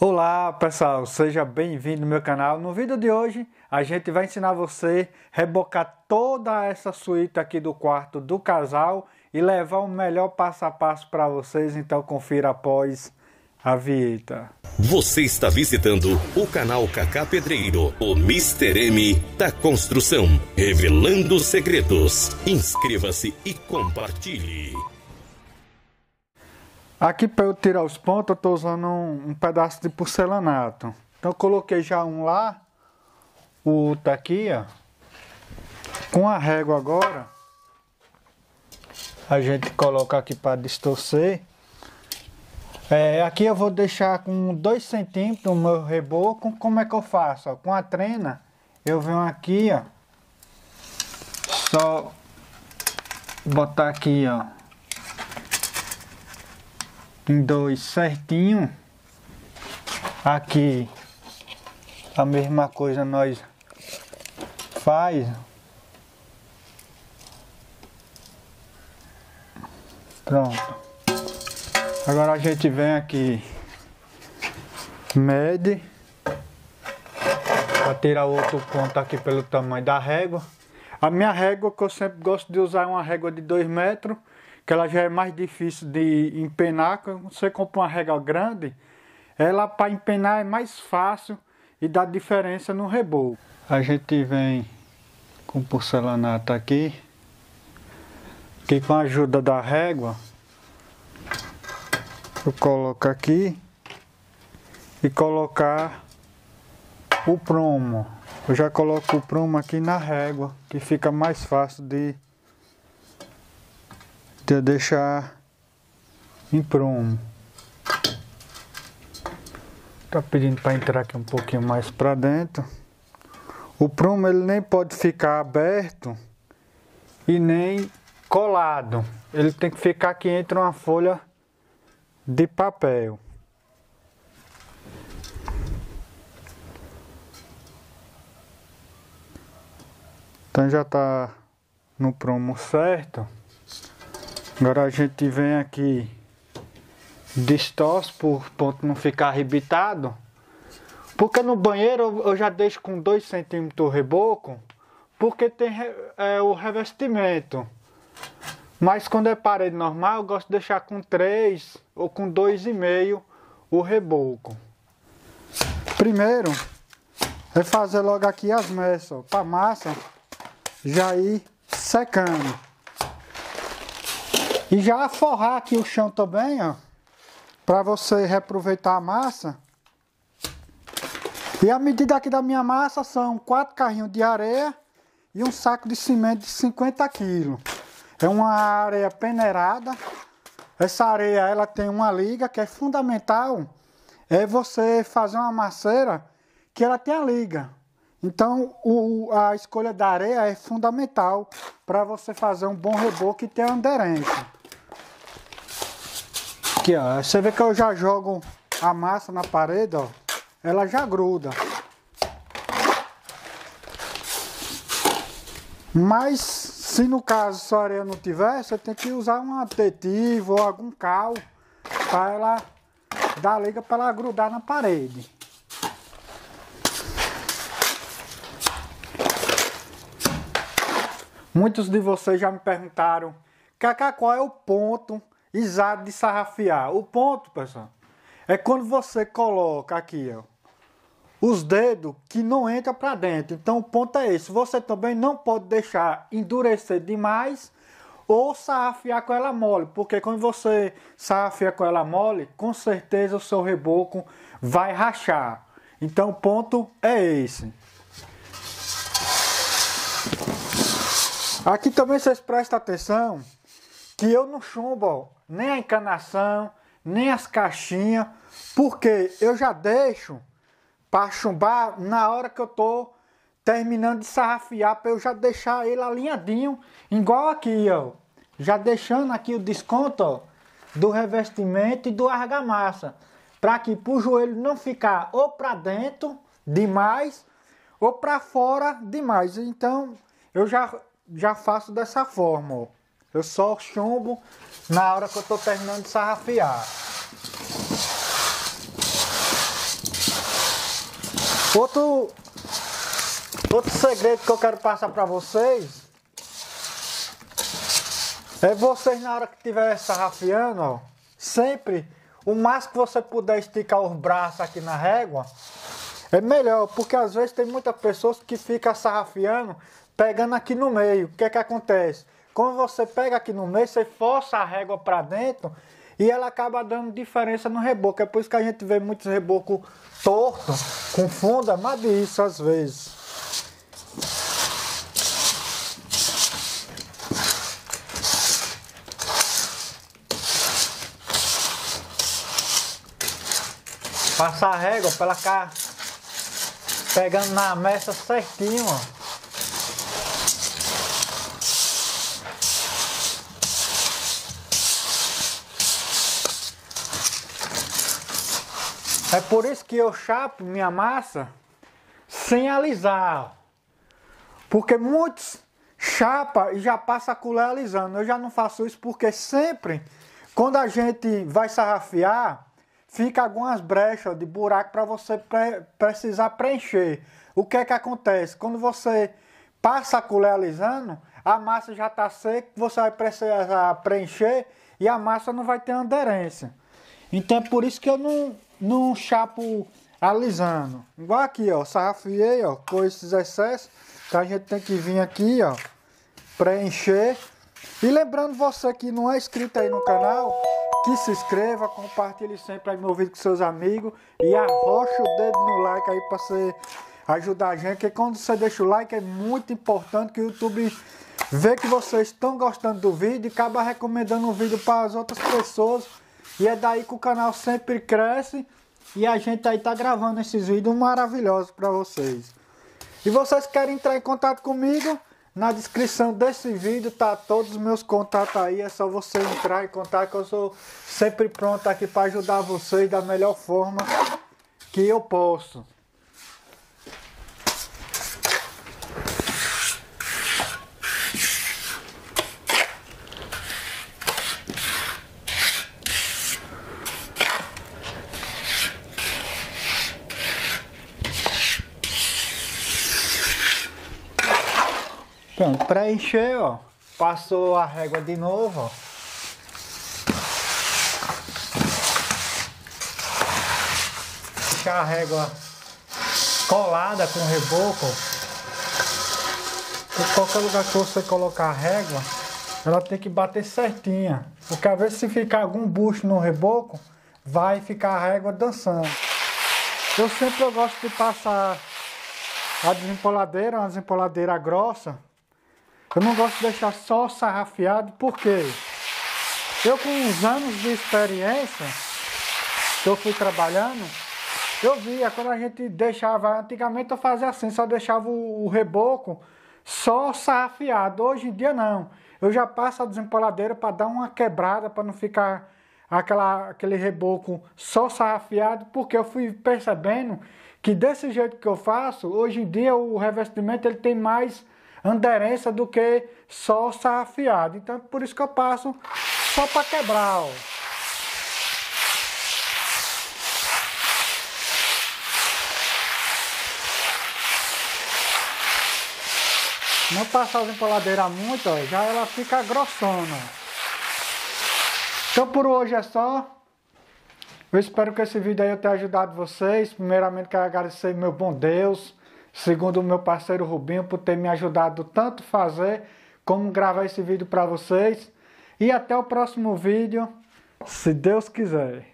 Olá pessoal, seja bem-vindo ao meu canal. No vídeo de hoje a gente vai ensinar você a rebocar toda essa suíte aqui do quarto do casal e levar o melhor passo a passo para vocês, então confira após a vinheta. Você está visitando o canal Cacá Pedreiro, o Mr. M da construção, revelando segredos. Inscreva-se e compartilhe. Aqui para eu tirar os pontos, eu estou usando um, um, pedaço de porcelanato. Então coloquei já um lá, o outro aqui, ó. Com a régua agora, a gente coloca aqui para distorcer. É, aqui eu vou deixar com 2 centímetros o meu reboco. Como é que eu faço? Ó, com a trena, eu venho aqui, ó. Só botar aqui, ó em dois certinho. Aqui a mesma coisa nós faz. Pronto. Agora a gente vem aqui, mede, para tirar outro ponto aqui pelo tamanho da régua. A minha régua que eu sempre gosto de usar é uma régua de 2 metros que ela já é mais difícil de empenar. Quando você compra uma régua grande, ela para empenar é mais fácil e dá diferença no reboco. A gente vem com porcelanato aqui, que com a ajuda da régua, eu coloco aqui e colocar o prumo. Eu já coloco o prumo aqui na régua, que fica mais fácil de de deixar em prumo. Tá pedindo para entrar aqui um pouquinho mais para dentro. O prumo ele nem pode ficar aberto e nem colado. Ele tem que ficar aqui entre uma folha de papel. Então já está no prumo certo. Agora a gente vem aqui, distorce por ponto não ficar arrebitado. Porque no banheiro eu já deixo com 2 centímetros reboco, porque tem é, o revestimento. Mas quando é parede normal, eu gosto de deixar com 3 ou com 2,5 o reboco. Primeiro, é fazer logo aqui as messas, para massa já ir secando. E já forrar aqui o chão também, ó. Para você reaproveitar a massa. E a medida aqui da minha massa são quatro carrinhos de areia e um saco de cimento de 50 quilos. É uma areia peneirada. Essa areia ela tem uma liga que é fundamental. É você fazer uma maceira que ela tem a liga. Então o, a escolha da areia é fundamental para você fazer um bom reboco e ter aderência. Aqui, ó. Você vê que eu já jogo a massa na parede, ó. Ela já gruda. Mas se no caso sua areia não tiver, você tem que usar um aditivo ou algum cal para ela dar liga para ela grudar na parede. Muitos de vocês já me perguntaram, Cacá, qual é o ponto exato de sarrafiar. O ponto, pessoal, é quando você coloca aqui, ó, os dedos que não entram para dentro. Então o ponto é esse. Você também não pode deixar endurecer demais ou sarrafiar com ela mole, porque quando você sarrafia com ela mole, com certeza o seu reboco vai rachar. Então o ponto é esse. Aqui também vocês prestem atenção que eu não chumbo nem a encanação, nem as caixinhas, porque eu já deixo para chumbar na hora que eu tô terminando de sarrafiar, para eu já deixar ele alinhadinho, igual aqui, ó. Já deixando aqui o desconto ó, do revestimento e do argamassa, para que o joelho não ficar ou para dentro demais ou para fora demais. Então, eu já já faço dessa forma, ó. Eu só chumbo na hora que eu estou terminando de sarrafiar. Outro, outro segredo que eu quero passar para vocês é vocês na hora que estiver sarrafiando, ó, sempre o máximo que você puder esticar os braços aqui na régua, é melhor, porque às vezes tem muitas pessoas que ficam sarrafiando, pegando aqui no meio. O que é que acontece? Quando você pega aqui no meio, você força a régua para dentro e ela acaba dando diferença no reboco. É por isso que a gente vê muitos rebocos tortos, com funda, disso às vezes. Passar a régua pra ela cá pegando na mesa certinho, ó. É por isso que eu chapo minha massa sem alisar. Porque muitos chapa e já passa a colher alisando. Eu já não faço isso porque sempre, quando a gente vai sarrafiar, fica algumas brechas de buraco para você pre precisar preencher. O que é que acontece? Quando você passa a colher alisando, a massa já está seca, você vai precisar preencher e a massa não vai ter aderência. Então é por isso que eu não, não chapo alisando. Igual aqui, ó, sarrafiei, ó, com esses excessos, então a gente tem que vir aqui, ó, preencher. E lembrando você que não é inscrito aí no canal, que se inscreva, compartilhe sempre aí meu vídeo com seus amigos e arrocha o dedo no like aí para você ajudar a gente, porque quando você deixa o like é muito importante que o YouTube vê que vocês estão gostando do vídeo e acaba recomendando o vídeo para as outras pessoas e é daí que o canal sempre cresce e a gente aí tá gravando esses vídeos maravilhosos para vocês. E vocês querem entrar em contato comigo? Na descrição desse vídeo tá todos os meus contatos aí, é só você entrar em contato que eu sou sempre pronto aqui para ajudar vocês da melhor forma que eu posso. Pronto, preencher, ó. Passou a régua de novo, ó. Deixar a régua colada com o reboco. Em qualquer lugar que você colocar a régua, ela tem que bater certinha. Porque às vezes se ficar algum bucho no reboco, vai ficar a régua dançando. Eu sempre gosto de passar a desempoladeira, uma desempoladeira grossa, eu não gosto de deixar só sarrafiado, porque eu com uns anos de experiência que eu fui trabalhando, eu via quando a gente deixava, antigamente eu fazia assim, só deixava o, o reboco só sarrafiado. Hoje em dia não. Eu já passo a desempoladeira para dar uma quebrada, para não ficar aquela, aquele reboco só sarrafiado, porque eu fui percebendo que desse jeito que eu faço, hoje em dia o revestimento ele tem mais aderência do que só sarrafiado. Então por isso que eu passo só para quebrar. Ó. Não passar as empoladeiras muito, ó, já ela fica grossona. Então por hoje é só. Eu espero que esse vídeo aí tenha ajudado vocês. Primeiramente quero agradecer meu bom Deus segundo o meu parceiro Rubinho, por ter me ajudado tanto fazer como gravar esse vídeo para vocês. E até o próximo vídeo, se Deus quiser.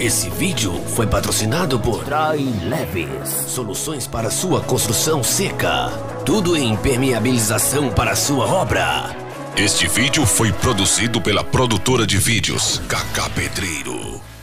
Esse vídeo foi patrocinado por Dry Leves, soluções para sua construção seca. Tudo em impermeabilização para sua obra. Este vídeo foi produzido pela produtora de vídeos Cacá Pedreiro.